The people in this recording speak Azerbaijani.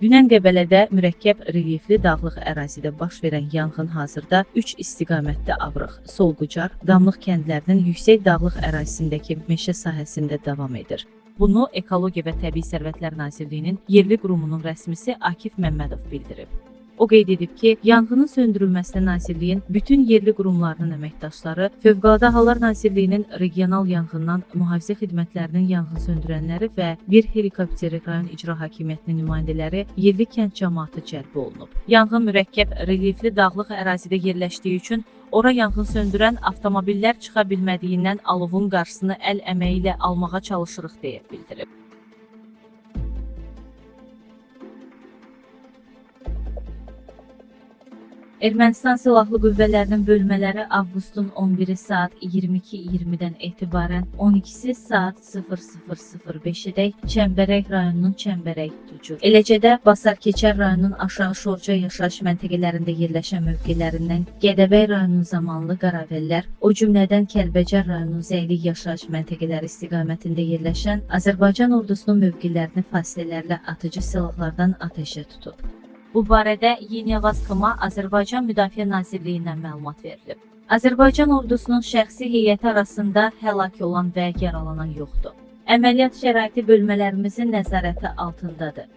Dünən Qəbələdə mürəkkəb relyefli dağlıq ərazidə baş verən yanğın hazırda 3 istiqamətdə Avrıq, Solqucar, Damlıq kəndlərinin yüksək dağlıq ərazisindəki meşə sahəsində davam edir. Bunu Ekologiya və Təbii Sərvətlər Nazirliyinin yerli qurumunun rəsmisi Akif Məmmədov bildirib. O qeyd edib ki, yanğının söndürülməsinə Nazirliyin bütün yerli qurumlarının əməkdaşları, Fövqəladə Hallar Nazirliyinin regional yanğından mühafizə xidmətlərinin yanğın söndürənləri və bir helikopteri rayon icra hakimiyyətinin nümayəndələri yerli kənd cəmaatı cəlb olunub. Yanğın mürəkkəb relyefli dağlıq ərazidə yerləşdiyi üçün ora yanğın söndürən avtomobillər çıxa bilmədiyindən alovun qarşısını əl əməyi ilə almağa çalışırıq deyə bildirib. Ermənistan Silahlı Qüvvələrinin bölmələri avqustun 11-i saat 22:20-dən etibarən 12-si saat 00:05-ədək Çəmbərək rayonunun Çəmbərək, Tucu, eləcə də Basarkeçər rayonunun Aşağı Şorca yaşayış məntəqələrində yerləşən mövqelərindən Gədəbəy rayonunun Zamanlı Qaravəllər, o cümlədən Kəlbəcər rayonunun Zəylik yaşayış məntəqələri istiqamətində yerləşən Azərbaycan ordusunun mövqelərini fasilələrlə atıcı silahlardan atəşə tutub. Bu barədə Yeniyavaz-KMA Azərbaycan Müdafiə Nazirliyindən məlumat verilib. Azərbaycan ordusunun şəxsi heyəti arasında həlak olan və yaralanan yoxdur. Əməliyyat şəraiti bölmələrimizin nəzarəti altındadır.